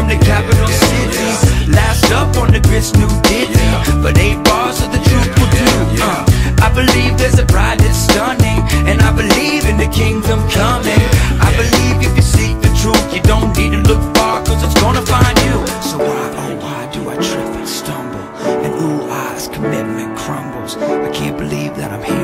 From the capital city. Last up on the grits, new ditty. But eight bars of the truth will do. Uh, I believe there's a bride that's stunning, and I believe in the kingdom coming. I believe if you seek the truth, you don't need to look far, cause it's gonna find you. So why, oh why do I trip and stumble? And ooh, eyes commitment crumbles. I can't believe that I'm here.